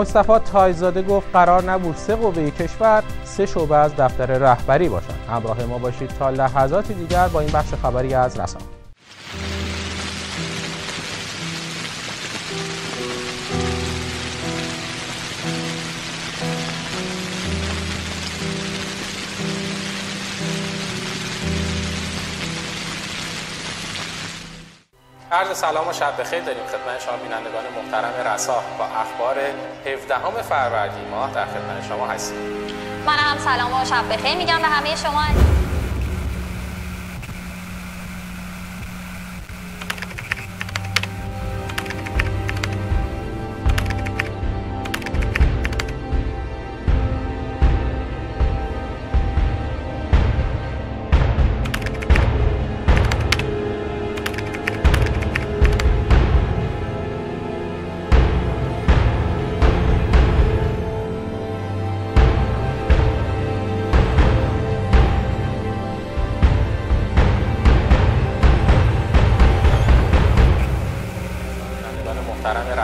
مصطفی تایزاده گفت قرار نبود سه قوه کشور سه شعبه از دفتر رهبری باشند. همراه ما باشید تا لحظات دیگر با این بخش خبری از رسانه عرض سلام و شب بخیر داریم خدمت شما بینندگان محترم رسا با اخبار 17 فروردین ماه در خدمت شما هستیم. من هم سلام و شب بخیر میگم به همه شما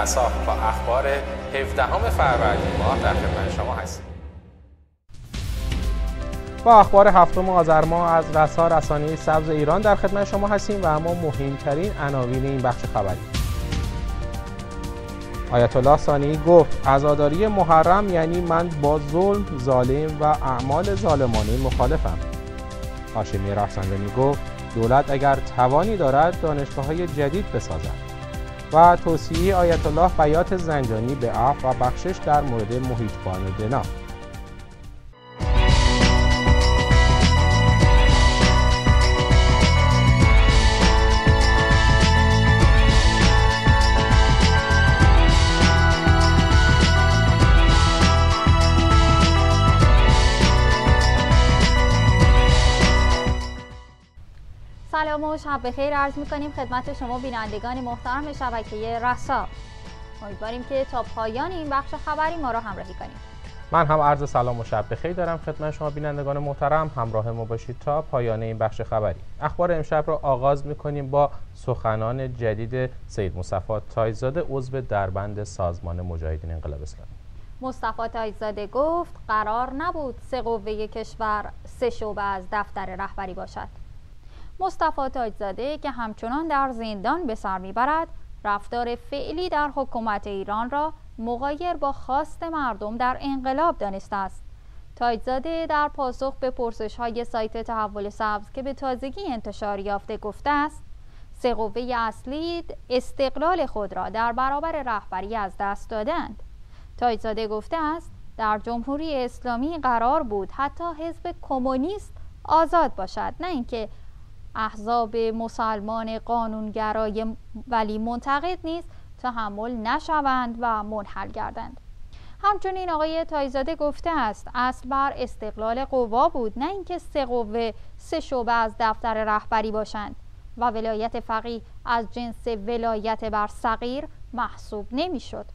رسا با اخبار 17 فروردین ماه در خدمت شما هستیم. با اخبار هفتم آذر ماه از رسا رسانه سبز ایران در خدمت شما هستیم و اما مهمترین عناوین این بخش خبری. آیت الله ثانی گفت عزاداری محرم یعنی من با ظلم ظالم و اعمال ظالمانه مخالفم. هاشمی رفسنجانی گفت دولت اگر توانی دارد دانشگاه های جدید بسازد. و توصیه آیت الله بیات زنجانی به عفو و بخشش در مورد محیطبان دنا سلام و شب بخیر. عرض می‌کنیم خدمت شما بینندگان محترم شبکه رسا. امیدواریم که تا پایان این بخش خبری ما را همراهی کنید. من هم عرض سلام و شب بخیر دارم خدمت شما بینندگان محترم. همراه ما باشید تا پایان این بخش خبری. اخبار امشب را آغاز می‌کنیم با سخنان جدید سید مصطفی تایزاده عضو دربند سازمان مجاهدین انقلاب اسلامی. مصطفی تایزاده گفت قرار نبود سه قوه کشور سه شعبه از دفتر رهبری باشد. مصطفی تاجزاده که همچنان در زندان به سر می‌برد رفتار فعلی در حکومت ایران را مغایر با خواست مردم در انقلاب دانسته است. تاجزاده در پاسخ به پرسش های سایت تحول سبز که به تازگی انتشار یافته گفته است سه قوه اصلی استقلال خود را در برابر رهبری از دست دادند. تاجزاده گفته است در جمهوری اسلامی قرار بود حتی حزب کمونیست آزاد باشد نه اینکه احزاب مسلمان قانونگرای ولی منتقد نیز تحمل نشوند و منحل گردند. همچنین آقای تایزاده گفته است اصل بر استقلال قوا بود نه اینکه سه قوه سه شعبه از دفتر رهبری باشند. و ولایت فقیه از جنس ولایت بر صغیر محسوب نمی‌شد.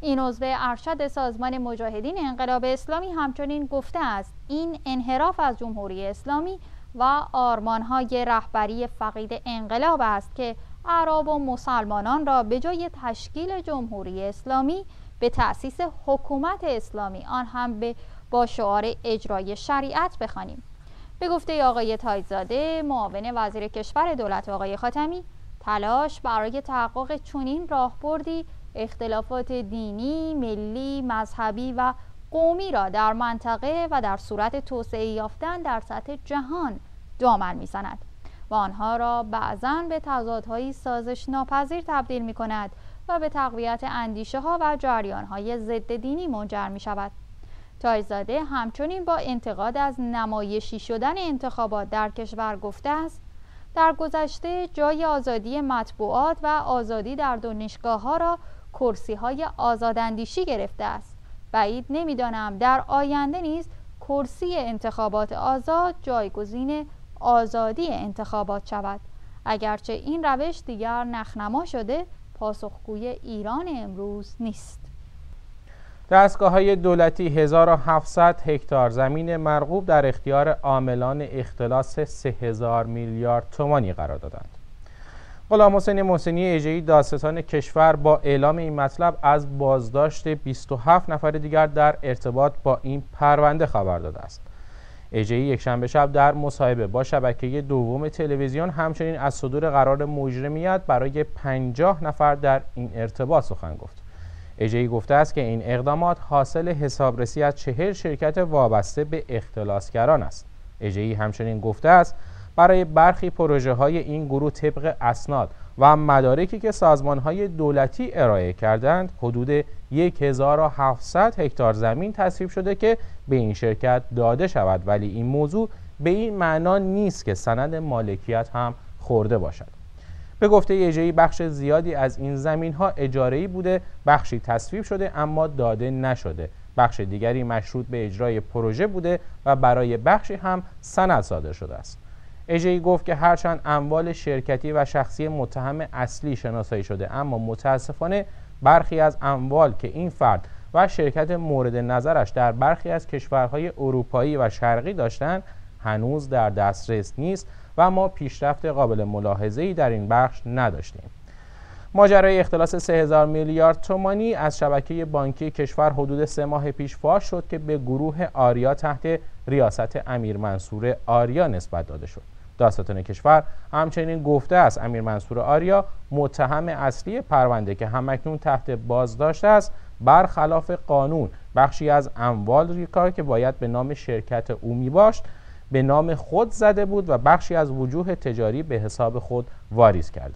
این عضو ارشد سازمان مجاهدین انقلاب اسلامی همچنین گفته است این انحراف از جمهوری اسلامی و آرمانهای رهبری فقید انقلاب است که عرب و مسلمانان را به جای تشکیل جمهوری اسلامی به تأسیس حکومت اسلامی آن هم به با شعار اجرای شریعت بخوانیم. به گفته آقای تایزاده معاون وزیر کشور دولت آقای خاتمی تلاش برای تحقق چنین راهبردی اختلافات دینی، ملی، مذهبی و قومی را در منطقه و در صورت توسعه یافتن در سطح جهان دامن می‌زند و آنها را بعضا به تضادهایی سازش ناپذیر تبدیل می کند و به تقویت اندیشه ها و جریان های ضد دینی منجر می شود. تایزاده همچنین با انتقاد از نمایشی شدن انتخابات در کشور گفته است در گذشته جای آزادی مطبوعات و آزادی در دانشگاه ها را کرسی های آزاداندیشی گرفته است بعید نمی‌دانم. در آینده نیز کرسی انتخابات آزاد جایگزین آزادی انتخابات شود. اگرچه این روش دیگر نخنما شده پاسخگوی ایران امروز نیست. دستگاه های دولتی 1700 هکتار زمین مرغوب در اختیار عاملان اختلاس 3000 میلیارد تومانی قرار دادند. غلام حسین محسنی ایجهی داستان کشور با اعلام این مطلب از بازداشت 27 نفر دیگر در ارتباط با این پرونده خبر داده است. ایجهی یک شنبه شب در مصاحبه با شبکه دوم تلویزیون همچنین از صدور قرار مجرمیت برای 50 نفر در این ارتباط سخن گفت. ایجهی گفته است که این اقدامات حاصل حسابرسی از چهل شرکت وابسته به اختلاسگران است. ایجهی همچنین گفته است برای برخی پروژه های این گروه طبق اسناد و مدارکی که سازمان های دولتی ارائه کردند حدود 1700 هکتار زمین تصویب شده که به این شرکت داده شود. ولی این موضوع به این معنا نیست که سند مالکیت هم خورده باشد. به گفته ایجهی بخش زیادی از این زمین ها اجاره بوده بخشی تصویب شده اما داده نشده. بخش دیگری مشروط به اجرای پروژه بوده و برای بخشی هم سند صادر شده است. اجهی گفت که هرچند اموال شرکتی و شخصی متهم اصلی شناسایی شده اما متاسفانه برخی از اموال که این فرد و شرکت مورد نظرش در برخی از کشورهای اروپایی و شرقی داشتند هنوز در دسترس نیست و ما پیشرفت قابل ملاحظه‌ای در این بخش نداشتیم. ماجرای اختلاس 3000 میلیارد تومانی از شبکه بانکی کشور حدود سه ماه پیش فاش شد که به گروه آریا تحت ریاست امیر منصور آریا نسبت داده شد. داستان کشور همچنین گفته است امیر منصور آریا متهم اصلی پرونده که همکنون تحت بازداشت است برخلاف قانون. بخشی از اموال ریکا که باید به نام شرکت او می باشد به نام خود زده بود و بخشی از وجوه تجاری به حساب خود واریز کرد.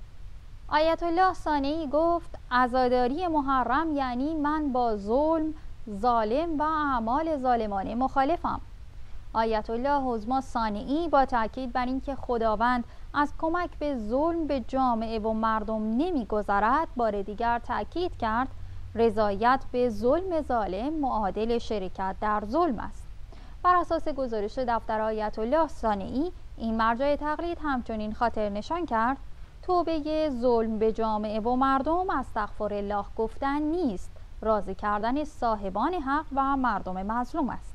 آیت الله ثانی گفت عزاداری محرم یعنی من با ظلم ظالم و اعمال ظالمانه مخالفم. آیت الله حزما ثانعی با تاکید بر اینکه خداوند از کمک به ظلم به جامعه و مردم نمیگذرد بار دیگر تاکید کرد رضایت به ظلم ظالم معادل شرکت در ظلم است. بر اساس گزارش دفتر آیت الله ثانعی این مرجع تقلید همچنین خاطر نشان کرد توبه ظلم به جامعه و مردم از تغفر الله گفتن نیست راضی کردن صاحبان حق و مردم مظلوم است.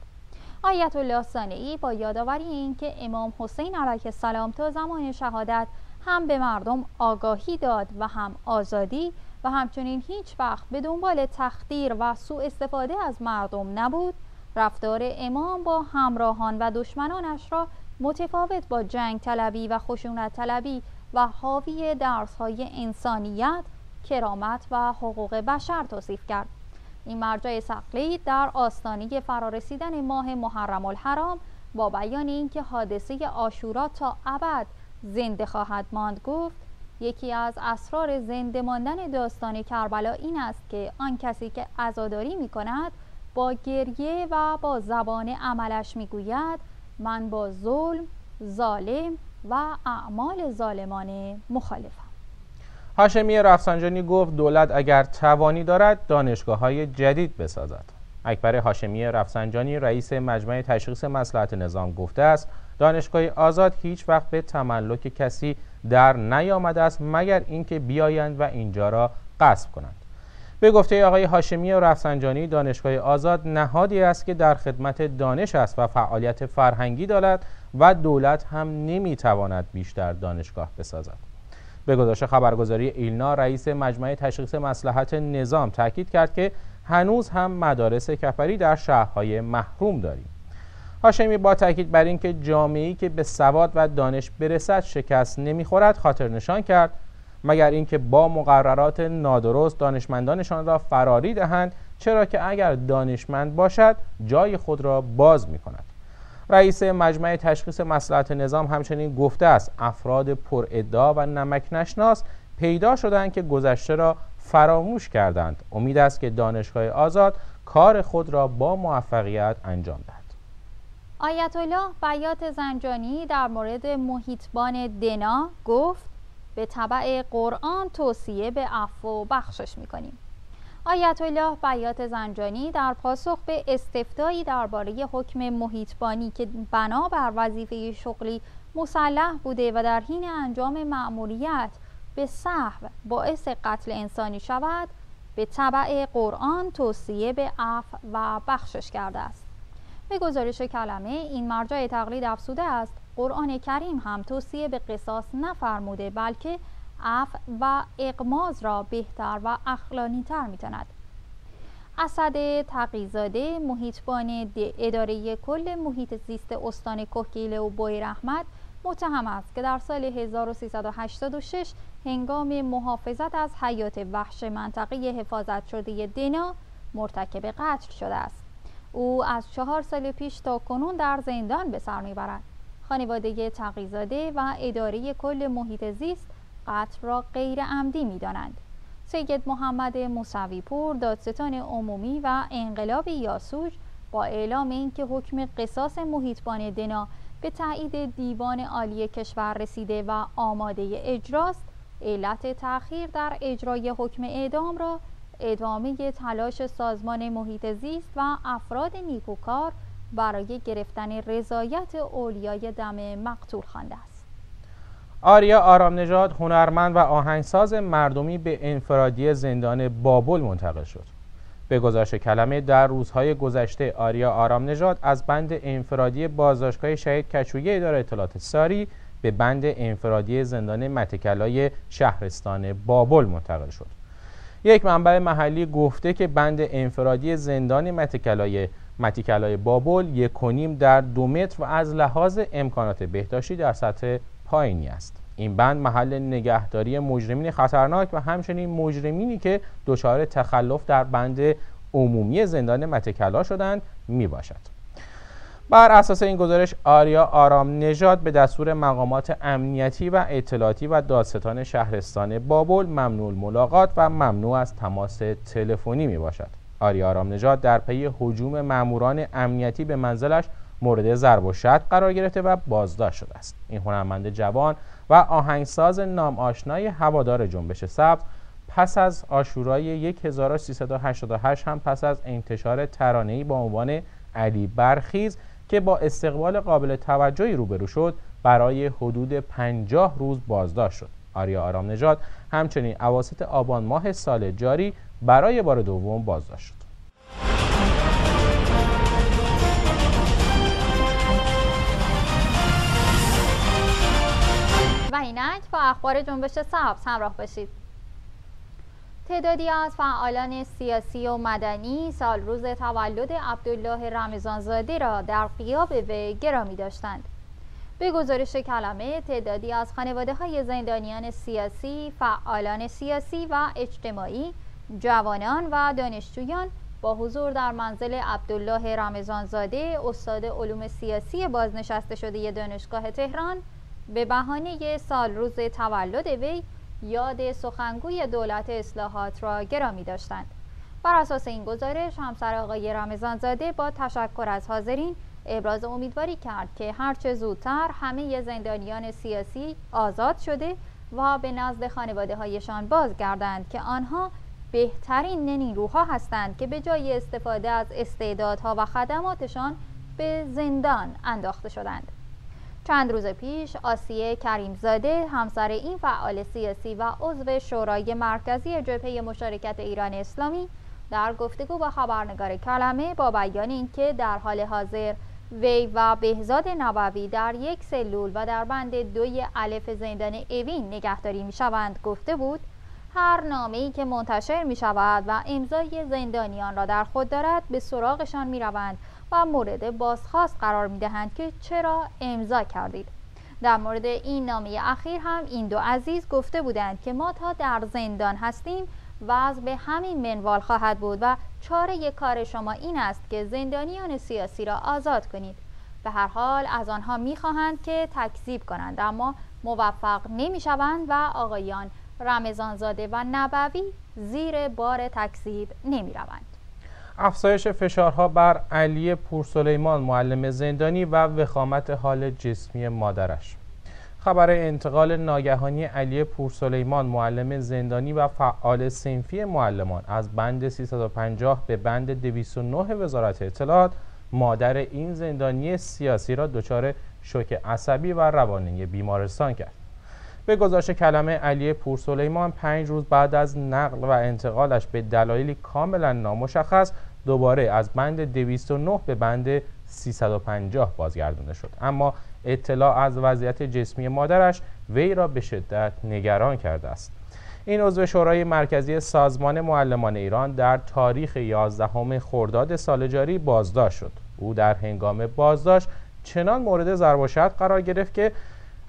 آیت الله ثانعی با یادآوری اینکه امام حسین علیه السلام تا زمان شهادت هم به مردم آگاهی داد و هم آزادی و همچنین هیچ وقت به دنبال تخدیر و سوء استفاده از مردم نبود رفتار امام با همراهان و دشمنانش را متفاوت با جنگ طلبی و خشونت طلبی و حاوی درس های انسانیت، کرامت و حقوق بشر توصیف کرد. این مرجع سقلی در آستانه فرارسیدن ماه محرم الحرام با بیان اینکه حادثه آشورا تا ابد زنده خواهد ماند گفت یکی از اسرار زنده ماندن داستان کربلا این است که آن کسی که عزاداری می کند با گریه و با زبان عملش می گوید من با ظلم، ظالم و اعمال ظالمانه مخالفم. هاشمی رفسنجانی گفت دولت اگر توانی دارد دانشگاه های جدید بسازد. اکبر هاشمی رفسنجانی رئیس مجمع تشخیص مسلحت نظام گفته است دانشگاه آزاد هیچ وقت به تملک کسی در نیامده است مگر اینکه بیایند و اینجا را غصب کنند. به گفته آقای هاشمی رفسنجانی دانشگاه آزاد نهادی است که در خدمت دانش است و فعالیت فرهنگی دارد و دولت هم نمی‌تواند بیشتر دانشگاه بسازد. به گزارش خبرگزاری ایلنا رئیس مجمع تشخیص مسلحت نظام تاکید کرد که هنوز هم مدارس کفری در شهرهای محروم داریم. هاشمی با تاکید بر اینکه جامعه‌ای که به سواد و دانش برسد شکست نمی‌خورد خاطر نشان کرد. مگر اینکه با مقررات نادرست دانشمندانشان را فراری دهند چرا که اگر دانشمند باشد جای خود را باز می کند رئیس مجمع تشخیص مسئلات نظام همچنین گفته است افراد پر ادعا و نمک نشناس پیدا شدند که گذشته را فراموش کردند. امید است که دانشگاه آزاد کار خود را با موفقیت انجام دهد. آیت الله بیات زنجانی در مورد محیطبان دنا گفت به طبع قرآن توصیه به عفو و بخشش می‌کنیم. آیت الله بیات زنجانی در پاسخ به استفتایی درباره حکم محیطبانی که بنا بر وظیفه شغلی مسلح بوده و در حین انجام مأموریت به صحو باعث قتل انسانی شود به طبع قرآن توصیه به عفو و بخشش کرده است. به گزارش کلمه این مرجع تقلید افسوده است. قرآن کریم هم توصیه به قصاص نفرموده بلکه عفو و اقماز را بهتر و اخلانی تر می اسد تقیزاده محیطبان اداره کل محیط زیست استان کهگیله و بویر احمد متهم است که در سال 1386 هنگام محافظت از حیات وحش منطقه حفاظت شده دنا مرتکب قتل شده است. او از چهار سال پیش تا کنون در زندان به سر می‌برد. خانواده تقیزاده و اداره کل محیط زیست قتل را غیر عمدی می‌دانند. سید محمد موسوی پور دادستان عمومی و انقلاب یاسوج با اعلام اینکه حکم قصاص محیطبان دنا به تایید دیوان عالی کشور رسیده و آماده اجراست علت تأخیر در اجرای حکم اعدام را ادامه تلاش سازمان محیط زیست و افراد نیکوکار برای گرفتن رضایت اولیای دم مقتول خوانده است. آریا آرام نژاد هنرمند و آهنگساز مردمی به انفرادی زندان بابل منتقل شد. به گزارش کلمه در روزهای گذشته آریا آرام نژاد از بند انفرادی بازداشتگاه شهید کچویی اداره اطلاعات ساری به بند انفرادی زندان متکلای شهرستان بابل منتقل شد. یک منبع محلی گفته که بند انفرادی زندان متکلای متکلای بابل یک کنیم در دو متر و از لحاظ امکانات بهداشتی در سطح پایینی است این بند محل نگهداری مجرمین خطرناک و همچنین مجرمینی که دچار تخلف در بند عمومی زندان متکلا شدند می باشد. بر اساس این گزارش آریا آرام نژاد به دستور مقامات امنیتی و اطلاعاتی و دادستان شهرستان بابل ممنوع ملاقات و ممنوع از تماس تلفنی می باشد. آریا آرام نژاد در پی هجوم ماموران امنیتی به منزلش مورد ضرب و شد قرار گرفته و بازداشت شده است. این هنرمند جوان و آهنگساز نام آشنای هوادار جنبش سبز پس از آشورای 1388 هم پس از انتشار ترانه‌ای با عنوان علی برخیز که با استقبال قابل توجهی روبرو شد برای حدود 50 روز بازداشت شد. آریا آرام نژاد همچنین اواسط آبان ماه سال جاری برای بار دوم بازداشت شد. اینک با اخبار جنبش سبز همراه باشید. تعدادی از فعالان سیاسی و مدنی سال روز تولد عبدالله رمضانزاده را در قیاب وی گرامی داشتند. به گزارش کلمه تعدادی از خانواده های زندانیان سیاسی، فعالان سیاسی و اجتماعی، جوانان و دانشجویان با حضور در منزل عبدالله رمضانزاده استاد علوم سیاسی بازنشسته شده دانشگاه تهران به بهانه سال روز تولد وی یاد سخنگوی دولت اصلاحات را گرامی داشتند. بر اساس این گزارش همسر آقای رمضانزاده با تشکر از حاضرین ابراز امیدواری کرد که هرچه زودتر همه زندانیان سیاسی آزاد شده و به نزد خانواده هایشان بازگردند که آنها بهترین نیروها هستند که به جای استفاده از استعدادها و خدماتشان به زندان انداخته شدند. چند روز پیش آسیه کریمزاده همسر این فعال سیاسی و عضو شورای مرکزی جبهه مشارکت ایران اسلامی در گفتگو با خبرنگار کلمه با بیان اینکه در حال حاضر وی و بهزاد نووی در یک سلول و در بند دوی الف زندان اوین نگهداری می شوند گفته بود هر نامه‌ای که منتشر می شود و امضای زندانیان را در خود دارد به سراغشان می روند و مورد بازخواست قرار می دهند که چرا امضا کردید. در مورد این نامه اخیر هم این دو عزیز گفته بودند که ما تا در زندان هستیم وضع به همین منوال خواهد بود و چاره کار شما این است که زندانیان سیاسی را آزاد کنید. به هر حال از آنها می‌خواهند که تکذیب کنند اما موفق نمی‌شوند و آقایان رمضانزاده و نبوی زیر بار تکذیب نمی‌روند. افزایش فشارها بر علی پورسلیمان معلم زندانی و وخامت حال جسمی مادرش. خبر انتقال ناگهانی علی پورسلیمان معلم زندانی و فعال سنفی معلمان از بند 350 به بند 209 وزارت اطلاعات مادر این زندانی سیاسی را دچار شوک عصبی و روانی بیمارستان کرد. به گزارش کلمه علی پورسلیمان پنج روز بعد از نقل و انتقالش به دلایلی کاملا نامشخص دوباره از بند 209 به بند 350 بازگردانده شد. اما اطلاع از وضعیت جسمی مادرش وی را به شدت نگران کرده است. این عضو شورای مرکزی سازمان معلمان ایران در تاریخ 11 خرداد سال جاری بازداشت شد. او در هنگام بازداشت چنان مورد ضرب قرار گرفت که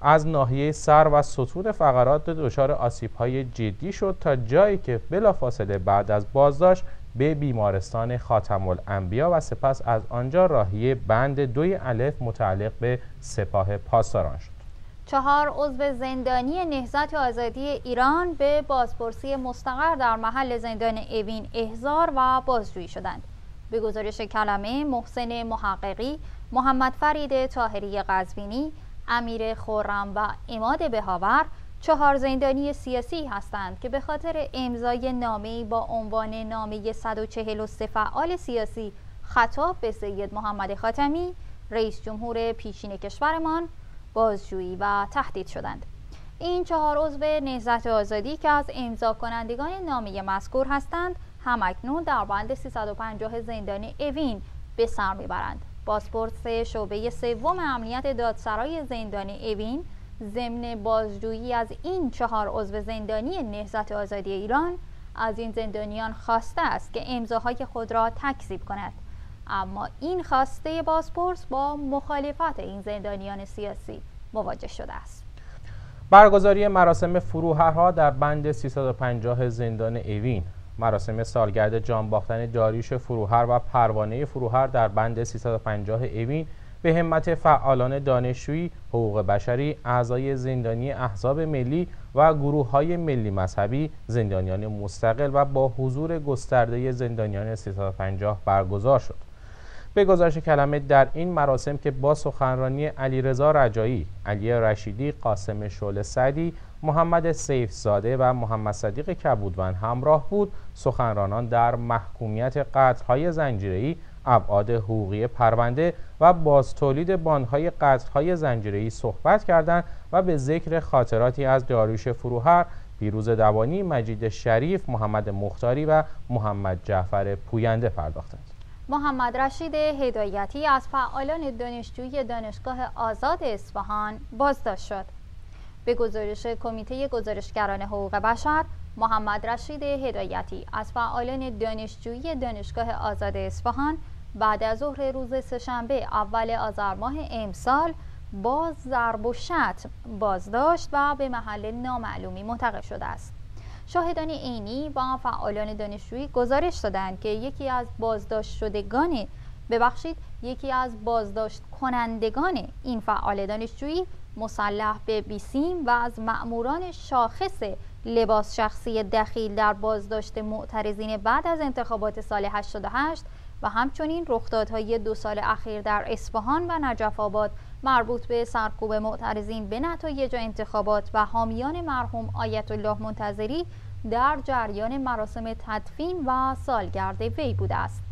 از ناحیه سر و سطور فقرات دچار آسیب های جدی شد تا جایی که بلافاصله بعد از بازداشت به بیمارستان خاتم الانبیا و سپس از آنجا راهی بند دوی الف متعلق به سپاه پاسداران شد. چهار عضو زندانی نهضت آزادی ایران به بازپرسی مستقر در محل زندان اوین احزار و بازجویی شدند. به گزارش کلمه محسن محققی محمد فرید تاهری قزوینی امیر خورم و اماد بهاور چهار زندانی سیاسی هستند که به خاطر امضای نامه با عنوان نامه 143 فعال سیاسی خطاب به سید محمد خاتمی رئیس جمهور پیشین کشورمان بازجویی و تهدید شدند. این چهار عضو نهضت آزادی که از امضا کنندگان نامه مذکور هستند همکنون در بند 350 زندان اوین به سر می‌برند. پاسپورت شعبه سوم امنیت دادسرای زندان اوین ضمن بازجویی از این چهار عضو زندانی نهضت آزادی ایران از این زندانیان خواسته است که امضاهای خود را تکذیب کند. اما این خواسته بازپرس با مخالفت این زندانیان سیاسی مواجه شده است. برگزاری مراسم فروهرها در بند 350 زندان اوین مراسم سالگرد جان باختن داریوش فروهر و پروانه فروهر در بند 350 اوین به همت فعالان دانشجویی، حقوق بشری، اعضای زندانی احزاب ملی و گروه های ملی مذهبی، زندانیان مستقل و با حضور گسترده زندانیان 350 برگزار شد. به گزارش کلمه در این مراسم که با سخنرانی علیرضا رجایی، علی رشیدی، قاسم شول سعدی، محمد سیف زاده و محمد صدیق کبودوند همراه بود سخنرانان در محکومیت قتل‌های زنجیره‌ای ابعاد حقوقی پرونده و باز تولید باندهای قتل‌های زنجیره‌ای صحبت کردند و به ذکر خاطراتی از داریوش فروهر پیروز دوانی، مجید شریف، محمد مختاری و محمد جعفر پوینده پرداختند. محمد رشید هدایتی از فعالان دانشجویی دانشگاه آزاد اصفهان بازداشت شد. به گزارش کمیته گزارشگران حقوق بشر محمد رشید هدایتی از فعالان دانشجویی دانشگاه آزاد اصفهان بعد از ظهر روز سهشنبه اول آذر ماه امسال باز ضرب و شتم بازداشت و به محل نامعلومی منتقل شده است. شاهدان عینی و فعالان دانشجویی گزارش دادند که یکی از بازداشت شدگان ببخشید یکی از بازداشت کنندگان این فعال دانشجویی مسلح به بیسیم و از مأموران شاخص لباس شخصی دخیل در بازداشت معترضین بعد از انتخابات سال 88 و همچنین رخدادهای دو سال اخیر در اصفهان و نجف آباد مربوط به سرکوب معترضین به نتایج انتخابات و حامیان مرحوم آیت الله منتظری در جریان مراسم تدفین و سالگرد وی بوده است.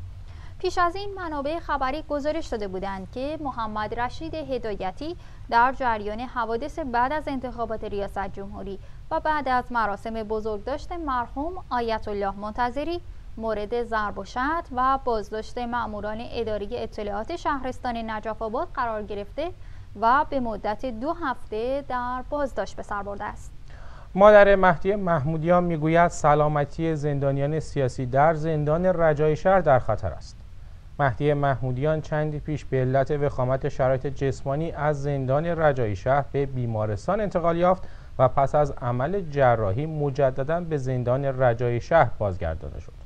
پیش از این منابع خبری گزارش داده بودند که محمد رشید هدایتی در جریان حوادث بعد از انتخابات ریاست جمهوری و بعد از مراسم بزرگداشت مرحوم آیت الله منتظری مورد ضرب و شتم و بازداشت مأموران اداری اطلاعات شهرستان نجف آباد قرار گرفته و به مدت دو هفته در بازداشت به سر برده است. مادر مهدی محمودیان می‌گوید سلامتی زندانیان سیاسی در زندان رجای شهر در خطر است. مهدی محمودیان چندی پیش به علت وخامت شرایط جسمانی از زندان رجایی شهر به بیمارستان انتقال یافت و پس از عمل جراحی مجددا به زندان رجایی شهر بازگردانده شد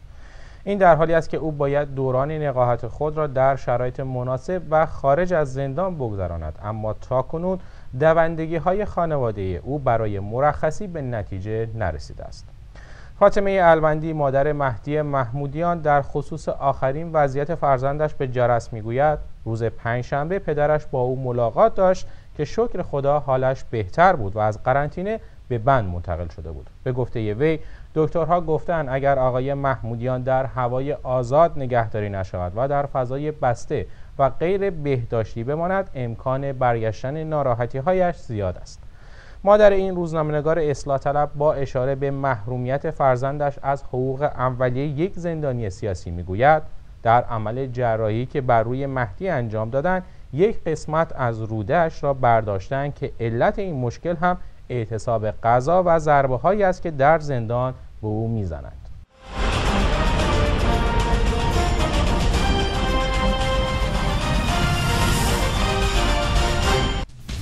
این در حالی است که او باید دوران نقاهت خود را در شرایط مناسب و خارج از زندان بگذراند. اما تاکنون دوندگی های خانواده او برای مرخصی به نتیجه نرسیده است. فاطمه الوندی مادر مهدی محمودیان در خصوص آخرین وضعیت فرزندش به جرس می‌گوید روز پنجشنبه پدرش با او ملاقات داشت که شکر خدا حالش بهتر بود و از قرنطینه به بند منتقل شده بود. به گفته وی دکترها گفتند اگر آقای محمودیان در هوای آزاد نگهداری نشود و در فضای بسته و غیر بهداشتی بماند امکان برگشتن ناراحتی هایش زیاد است. مادر این روزنامه‌نگار اصلاح طلب با اشاره به محرومیت فرزندش از حقوق اولیه یک زندانی سیاسی می‌گوید در عمل جراحی که بر روی مهدی انجام دادن یک قسمت از رودهش را برداشتن که علت این مشکل هم اعتصاب غذا و ضربه هایی است که در زندان به او می‌زنند.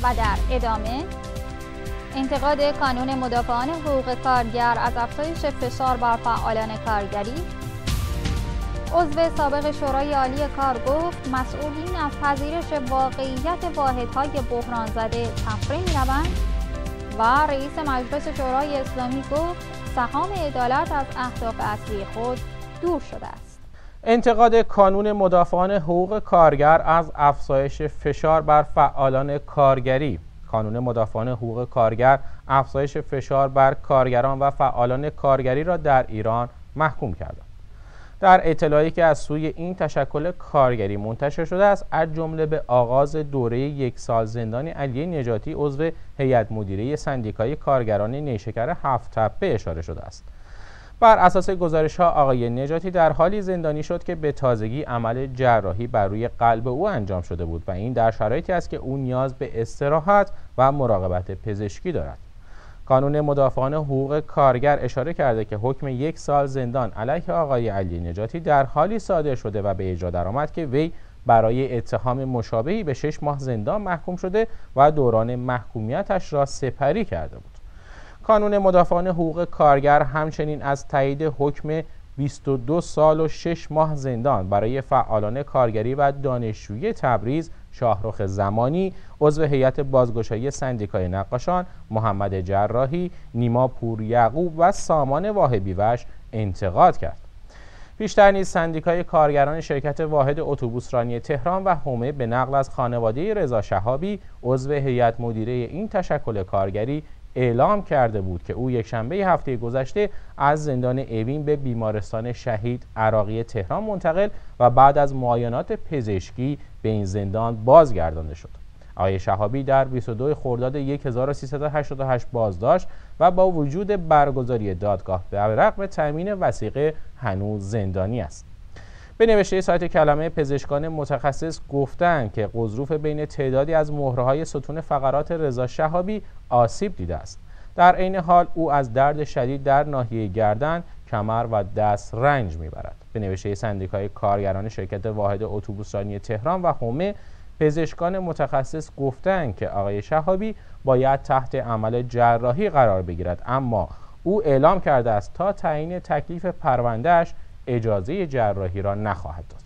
و در ادامه انتقاد کانون مدافعان حقوق کارگر از افزایش فشار بر فعالان کارگری. عضو سابق شورای عالی کار گفت مسئولین از پذیرش واقعیت واحدهای بحران زده تفره روند و رئیس مجلس شورای اسلامی گفت سهام عدالت از اهداف اصلی خود دور شده است انتقاد کانون مدافعان حقوق کارگر از افزایش فشار بر فعالان کارگری کانون مدافعان حقوق کارگر افزایش فشار بر کارگران و فعالان کارگری را در ایران محکوم کرد. در اطلاعی که از سوی این تشکل کارگری منتشر شده است از جمله به آغاز دوره یک سال زندان علی نجاتی عضو هیئت مدیره سندیکای کارگران نیشکر هفت تپه اشاره شده است. بر اساس گزارش ها آقای نجاتی در حالی زندانی شد که به تازگی عمل جراحی بر روی قلب او انجام شده بود و این در شرایطی است که او نیاز به استراحت و مراقبت پزشکی دارد. قانون مدافعان حقوق کارگر اشاره کرده که حکم یک سال زندان علیه آقای علی نجاتی در حالی صادر شده و به اجرا درآمد که وی برای اتهام مشابهی به شش ماه زندان محکوم شده و دوران محکومیتش را سپری کرده بود. کانون مدافعان حقوق کارگر همچنین از تایید حکم 22 سال و 6 ماه زندان برای فعالان کارگری و دانشجویی تبریز شاهرخ زمانی عضو هیئت بازگشایی سندیکای نقاشان محمد جراحی نیما پور یعقوب و سامان واهبی وش انتقاد کرد. بیشتر نیز سندیکای کارگران شرکت واحد اتوبوسرانی تهران و حومه به نقل از خانواده رضا شهابی عضو هیئت مدیره این تشکل کارگری اعلام کرده بود که او یک شنبه هفته گذشته از زندان اوین به بیمارستان شهید عراقی تهران منتقل و بعد از معاینات پزشکی به این زندان بازگردانده شد. آقای شهابی در 22 خرداد 1388 بازداشت و با وجود برگزاری دادگاه به رغم تامین وسیقه هنوز زندانی است. به نوشته سایت کلمه پزشکان متخصص گفتند که قضروف بین تعدادی از مهرهای ستون فقرات رضا شهابی آسیب دیده است. در عین حال او از درد شدید در ناحیه گردن کمر و دست رنج می‌برد. به نوشته سندیکای کارگران شرکت واحد اتوبوسرانی تهران و حومه پزشکان متخصص گفتند که آقای شهابی باید تحت عمل جراحی قرار بگیرد اما او اعلام کرده است تا تعیین تکلیف پروندهش اجازه جراحی را نخواهد داد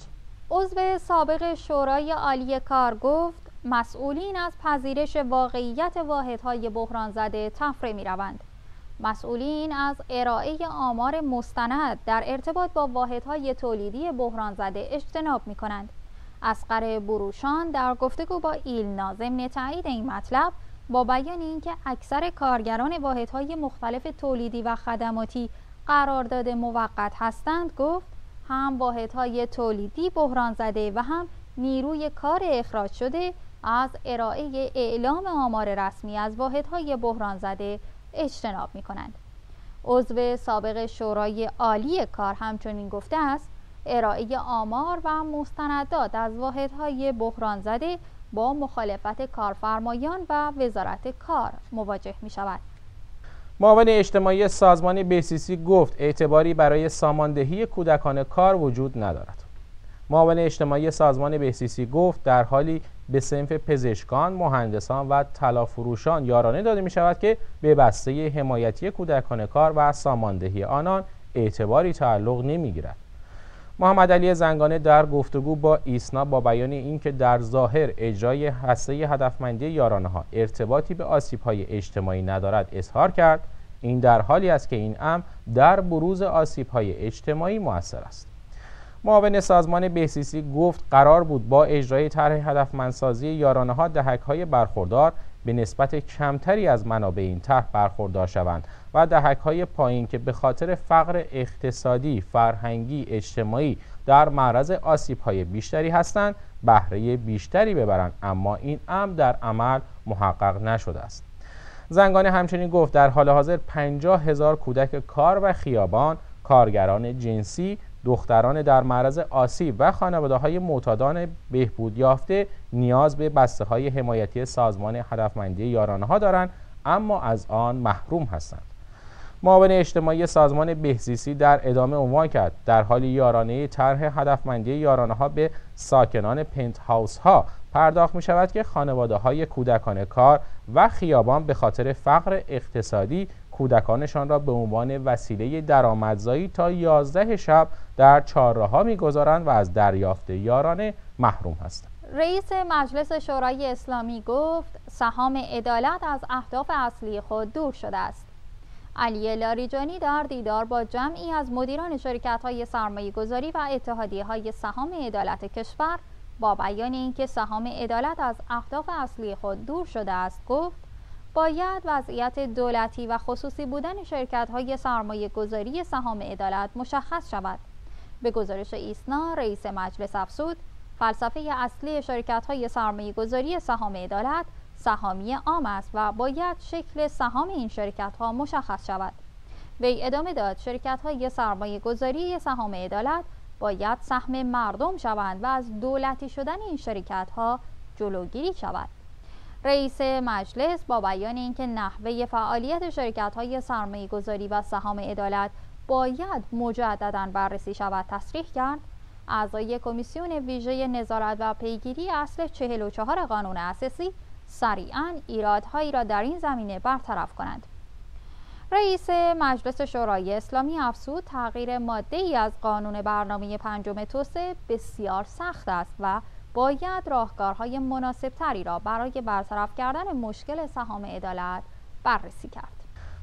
عضو سابق شورای عالی کار گفت مسئولین از پذیرش واقعیت واحدهای بحران زده تفره می روند. مسئولین از ارائه آمار مستند در ارتباط با واحدهای تولیدی بحران زده اجتناب می کنند. اسقر بروشان در گفتگو با ایل نازم تایید این مطلب با بیان اینکه اکثر کارگران واحدهای مختلف تولیدی و خدماتی قرارداد موقت هستند گفت هم واحدهای تولیدی بحران زده و هم نیروی کار اخراج شده از ارائه اعلام آمار رسمی از واحدهای بحران زده اجتناب می کنند. عضو سابق شورای عالی کار همچنین گفته است ارائه آمار و مستندات از واحدهای بحران زده با مخالفت کارفرمایان و وزارت کار مواجه می شود. معاون اجتماعی سازمان بیسیسی گفت اعتباری برای ساماندهی کودکان کار وجود ندارد. معاون اجتماعی سازمان بیسیسی گفت در حالی به سنف پزشکان، مهندسان و طلافروشان یارانه داده می شود که به بسته حمایتی کودکان کار و ساماندهی آنان اعتباری تعلق نمی گیرد. محمد علی زنگانه در گفتگو با ایسنا با بیان اینکه در ظاهر اجرای هسته هدفمندی یارانه ها ارتباطی به آسیب های اجتماعی ندارد اظهار کرد این در حالی است که این امر در بروز آسیب های اجتماعی موثر است. معاون سازمان بهسیسی گفت قرار بود با اجرای طرح هدفمندسازی یارانه ها دهک های برخوردار به نسبت کمتری از منابع این طرح برخوردار شوند و دهک های پایین که به خاطر فقر اقتصادی، فرهنگی، اجتماعی در معرض آسیب های بیشتری هستند بهره بیشتری ببرند اما این امر در عمل محقق نشده است. زنگانه همچنین گفت در حال حاضر 50 هزار کودک کار و خیابان کارگران جنسی دختران در معرض آسیب و خانواده های معتادان بهبود یافته نیاز به بسته های حمایتی سازمان هدفمندی یارانه ها دارند اما از آن محروم هستند. معاون اجتماعی سازمان بهزیستی در ادامه عنوان کرد در حال یارانه طرح هدفمندی یارانه ها به ساکنان پنت هاوس ها پرداخت می شود که خانواده های کودکان کار و خیابان به خاطر فقر اقتصادی کودکانشان را به عنوان وسیله درآمدزایی تا 11 شب در چهارراه می‌گذارند و از دریافت یارانه محروم هستند. رئیس مجلس شورای اسلامی گفت سهام عدالت از اهداف اصلی خود دور شده است. علی لاریجانی در دیدار با جمعی از مدیران شرکت های سرمایه گذاری و اتحادیه های سهام عدالت کشور با بیان اینکه سهام عدالت از اهداف اصلی خود دور شده است گفت باید وضعیت دولتی و خصوصی بودن شرکت های سرمایه گذاری سهام عدالت مشخص شود. به گزارش ایسنا رئیس مجلس افسود فلسفه اصلی شرکت های سرمایه گذاری سهام عدالت سهامی عام است و باید شکل سهام این شرکت ها مشخص شود. وی ادامه داد شرکت های سرمایه گذاری سهام عدالت باید سهم مردم شوند و از دولتی شدن این شرکت ها جلوگیری شود. رئیس مجلس با بیان اینکه نحوه فعالیت شرکت های سرمایه گذاری و سهام عدالت باید مجددا بررسی شود تصریح کرد. اعضای کمیسیون ویژه نظارت و پیگیری اصل 44 قانون اساسی سریعا ایرادهایی را در این زمینه برطرف کنند. رئیس مجلس شورای اسلامی افسود تغییر ماده ای از قانون برنامه پنجم توسعه بسیار سخت است و باید راهکارهای مناسب تری را برای برطرف کردن مشکل سهام عدالت بررسی کرد.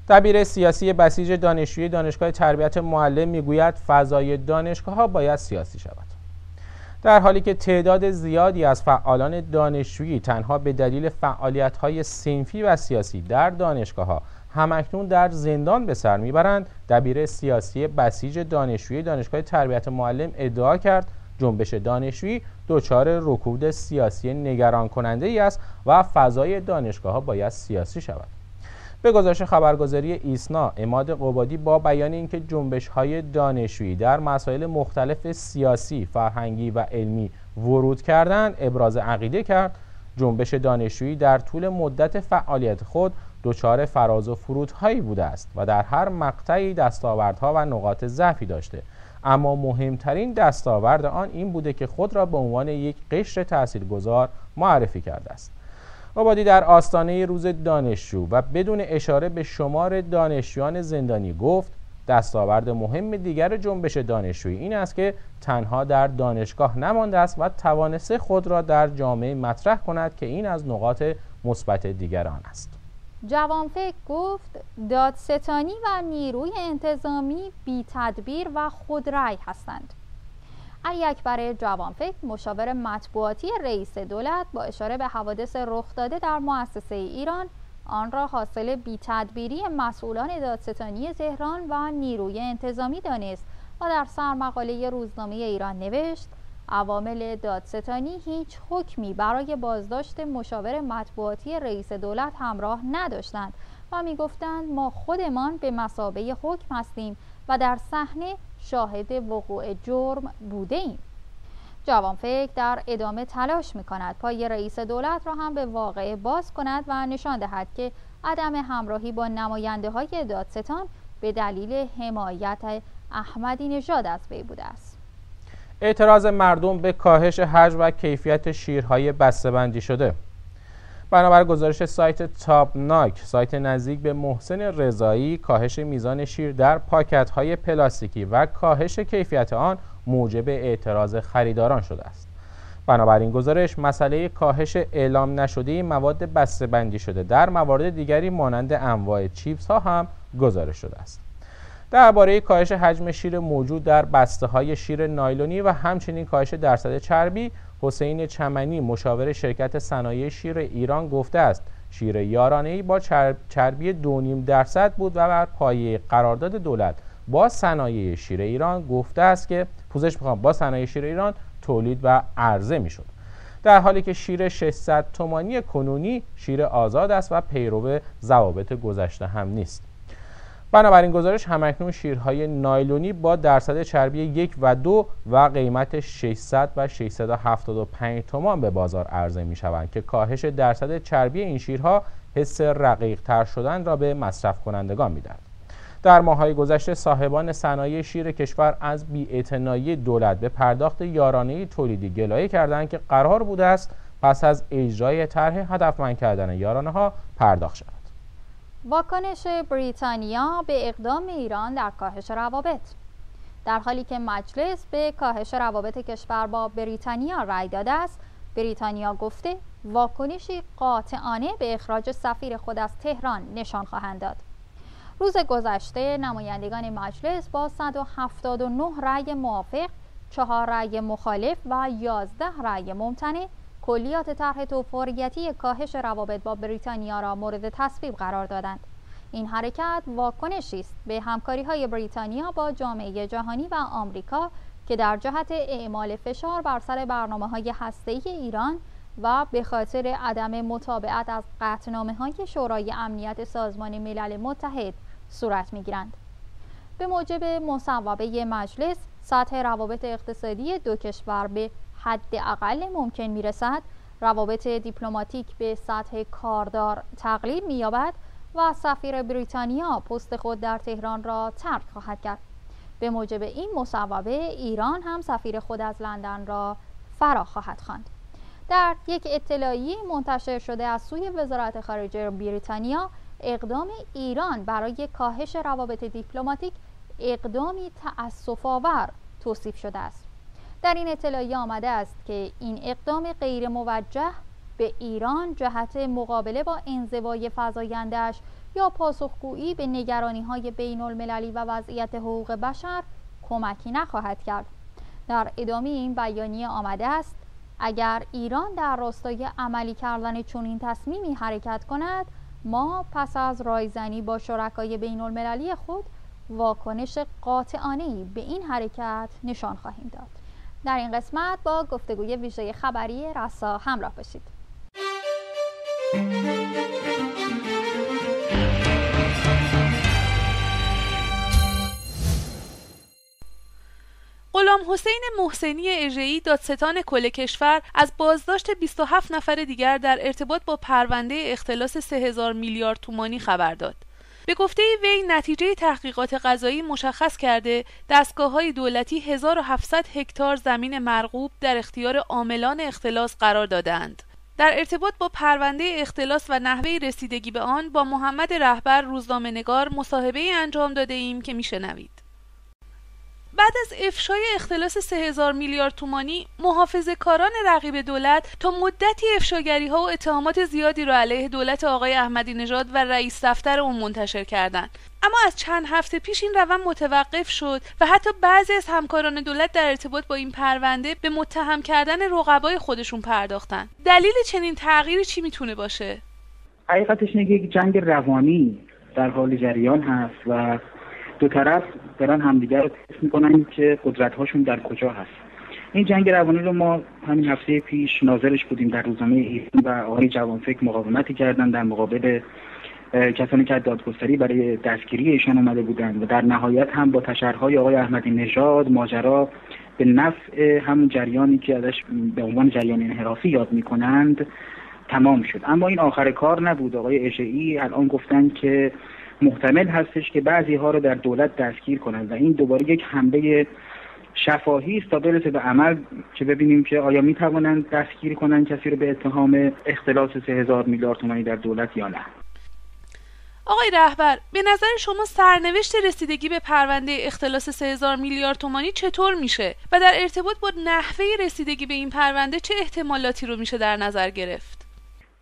دبیر سیاسی بسیج دانشجوی دانشگاه تربیت معلم می‌گوید فضای دانشگاه ها باید سیاسی شود. در حالی که تعداد زیادی از فعالان دانشجویی تنها به دلیل فعالیت های سنفی و سیاسی در دانشگاه ها همکنون در زندان به سر می‌برند دبیر سیاسی بسیج دانشجوی دانشگاه تربیت معلم ادعا کرد جنبش دانشجویی دچار رکود سیاسی نگران کننده ای است و فضای دانشگاه ها باید سیاسی شود. به گزارش خبرگزاری ایسنا اماد قبادی با بیان اینکه جنبش های دانشجویی در مسائل مختلف سیاسی، فرهنگی و علمی ورود کردن ابراز عقیده کرد. جنبش دانشجویی در طول مدت فعالیت خود دچار فراز و فرودهایی بوده است و در هر مقطعی دستاوردها و نقاط ضعفی داشته. اما مهمترین دستاورد آن این بوده که خود را به عنوان یک قشر تاثیرگذار معرفی کرده است. آبادی در آستانه روز دانشجو و بدون اشاره به شمار دانشجویان زندانی گفت دستاورد مهم دیگر جنبش دانشجویی این است که تنها در دانشگاه نمانده است و توانسته خود را در جامعه مطرح کند که این از نقاط مثبت دیگران است. جوانفکر گفت دادستانی و نیروی انتظامی بی تدبیر و خودرأی هستند. علی اکبر جوانفکر مشاور مطبوعاتی رئیس دولت با اشاره به حوادث رخ داده در مؤسسه ایران آن را حاصل بی تدبیری مسئولان دادستانی تهران و نیروی انتظامی دانست و در سرمقاله روزنامه ایران نوشت عوامل دادستانی هیچ حکمی برای بازداشت مشاور مطبوعاتی رئیس دولت همراه نداشتند و می‌گفتند ما خودمان به مسابه حکم هستیم و در صحنه شاهد وقوع جرم بوده ایم جوانفکر در ادامه تلاش می کند پای رئیس دولت را هم به واقعه باز کند و نشان دهد که عدم همراهی با نماینده های دادستان به دلیل حمایت احمدی نژاد از وی بوده است. اعتراض مردم به کاهش حجم و کیفیت شیرهای بسته‌بندی شده. بنابر گزارش سایت تابناک سایت نزدیک به محسن رضایی کاهش میزان شیر در پاکت های پلاستیکی و کاهش کیفیت آن موجب اعتراض خریداران شده است. بنابراین گزارش مسئله کاهش اعلام نشده مواد بسته شده در موارد دیگری مانند انواع چیپس ها هم گزارش شده است. درباره کاهش حجم شیر موجود در بسته های شیر نایلونی و همچنین کاهش درصد چربی حسین چمنی مشاور شرکت صنایع شیر ایران گفته است شیر یارانه با چربی دو درصد بود و بر پایه قرارداد دولت با صنایع شیر ایران گفته است که پوزش می‌خوام با صنایع شیر ایران تولید و عرضه می‌شد. در حالی که شیر 600 تومانی کنونی شیر آزاد است و پیرو ضوابط گذشته هم نیست. بنابراین گزارش همکنون شیرهای نایلونی با درصد چربی یک و دو و قیمت 600 و 675 تومان به بازار عرضه می شوند که کاهش درصد چربی این شیرها حس رقیق تر شدن را به مصرف کنندگان می‌دهد. در ماهای گذشته صاحبان صنایع شیر کشور از بی‌اعتنایی دولت به پرداخت یارانه تولیدی گلایه کردند که قرار بوده است پس از اجرای طرح هدفمند کردن یارانه ها پرداخت شود. واکنش بریتانیا به اقدام ایران در کاهش روابط. در حالی که مجلس به کاهش روابط کشور با بریتانیا رأی داده است بریتانیا گفته واکنشی قاطعانه به اخراج سفیر خود از تهران نشان خواهند داد. روز گذشته نمایندگان مجلس با 179 رأی موافق، چهار رأی مخالف و 11 رأی ممتنع کلیات طرح توفوریتی کاهش روابط با بریتانیا را مورد تصویب قرار دادند. این حرکت واکنشی است به همکاری های بریتانیا با جامعه جهانی و آمریکا که در جهت اعمال فشار بر سر برنامه های هسته ایران و به خاطر عدم مطابقت از قطنامه های شورای امنیت سازمان ملل متحد صورت می گیرند. به موجب مصوبه مجلس سطح روابط اقتصادی دو کشور به حد اقل ممکن می رسد روابط دیپلماتیک به سطح کاردار تقلیل می یابد و سفیر بریتانیا پست خود در تهران را ترک خواهد کرد. به موجب این مصوبه ایران هم سفیر خود از لندن را فرا خواهد خواند. در یک اطلاعیه منتشر شده از سوی وزارت خارجه بریتانیا اقدام ایران برای کاهش روابط دیپلماتیک اقدامی تأسف‌آور توصیف شده است. در این اطلاعیه آمده است که این اقدام غیر موجه به ایران جهت مقابله با انزوای فضایندش یا پاسخگویی به نگرانی های بین المللی و وضعیت حقوق بشر کمکی نخواهد کرد. در ادامه این بیانیه آمده است اگر ایران در راستای عملی کردن چنین تصمیمی حرکت کند ما پس از رایزنی با شرکای بین المللی خود واکنش قاطعانه به این حرکت نشان خواهیم داد. در این قسمت با گفتگوی ویژه خبری رسا همراه باشید غلام حسین محسنی اژه‌ای دادستان کل کشور از بازداشت 27 نفر دیگر در ارتباط با پرونده اختلاس 3000 میلیارد تومانی خبر داد. به گفته وی نتیجه تحقیقات قضایی مشخص کرده دستگاه های دولتی 1700 هکتار زمین مرغوب در اختیار عاملان اختلاس قرار دادند. در ارتباط با پرونده اختلاس و نحوه رسیدگی به آن با محمد رهبر روزنامه نگار مصاحبه انجام داده ایم که میشنوید. بعد از افشای اختلاس 3000 میلیارد تومانی محافظه کاران رقیب دولت تا مدتی افشاگری ها و اتهامات زیادی را علیه دولت آقای احمدی نژاد و رئیس دفتر اون منتشر کردند. اما از چند هفته پیش این روند متوقف شد و حتی بعضی از همکاران دولت در ارتباط با این پرونده به متهم کردن رقبای خودشون پرداختن دلیل چنین تغییری چی می‌تونه باشه؟ حقیقتش اینه یک جنگ روانی در حال جریان هست و دو طرف دارن همدیگر رو تست می‌کنن که قدرت هاشون در کجا هست. این جنگ روانی رو ما همین هفته پیش ناظرش بودیم در روزنامه ایران و آقای جوانفکر مقاومتی کردن در مقابل کسانی که دادگستری برای دستگیری ایشان آمده بودند و در نهایت هم با تشرهای آقای احمدی نژاد ماجرا به نفع همون جریانی که ازش به عنوان جریان انحرافی یاد می‌کنند تمام شد. اما این آخر کار نبود. آقای اشعی الان گفتن که محتمل هستش که بعضی ها رو در دولت دستگیر کنند و این دوباره یک حمله شفاهی است تا برسه به عمل که ببینیم که آیا می توانند دستگیر کنند کسی رو به اتهام اختلاس سه هزار میلیارد تومانی در دولت یا نه. آقای رهبر به نظر شما سرنوشت رسیدگی به پرونده اختلاس 3000 میلیارد تومانی چطور میشه؟ و در ارتباط با نحوه رسیدگی به این پرونده چه احتمالاتی رو میشه در نظر گرفت؟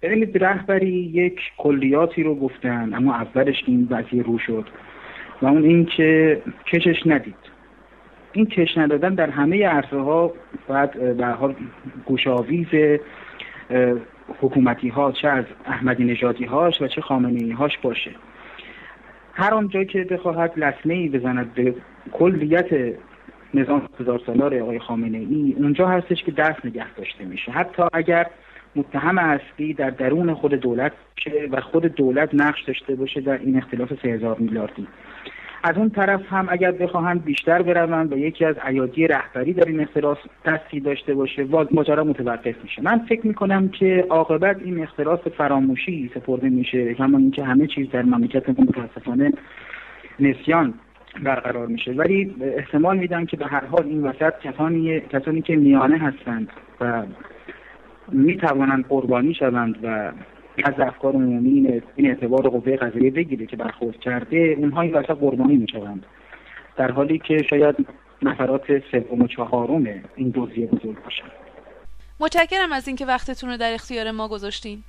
ببینید رهبری یک کلیاتی رو گفتن اما اولش این وضعیه رو شد و اون این که کشش ندید. این کش ندادن در همه عرصه ها باید به حال گوشاویز حکومتی ها چه از احمدی نژادی هاش و چه خامنه هاش باشه. هر آنجا که بخواهد لسنه ای بزند به کلیت نظام هزار سالار آقای خامنه ای اونجا هستش که دست نگه داشته میشه. حتی اگر متهم اصلی در درون خود دولت باشه و خود دولت نقش داشته باشه در این اختلاف 3000 میلیاردی. از اون طرف هم اگر بخواهند بیشتر بروند و یکی از ایادی رهبری در این اختلاس دستی داشته باشه ماجرا متوقف میشه. من فکر می‌کنم که عاقبت این اختلاس فراموشی سپرده میشه کما اینکه همه چیز در مملکت متاسفانه نسیان برقرار میشه. ولی احتمال میدم که به هر حال این وسط کسانی کسانی که میانه هستند و می‌توانند قربانی شوند و از افکار عمومی این اعتبار قوه قضاییه بگیره که برخورد کرده اونها این وسط قربانی می‌شوند. در حالی که شاید نفرات سوم و چهارم این دوزیه بزرگ باشند متشکرم از اینکه وقتتون رو در اختیار ما گذاشتین.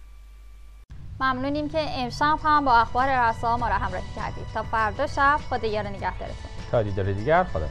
ممنونیم که امشب هم با اخبار رسا ما را همراهی کردید. تا فردا شب خدا نگهدارتون. تا دیدار دیگر خدا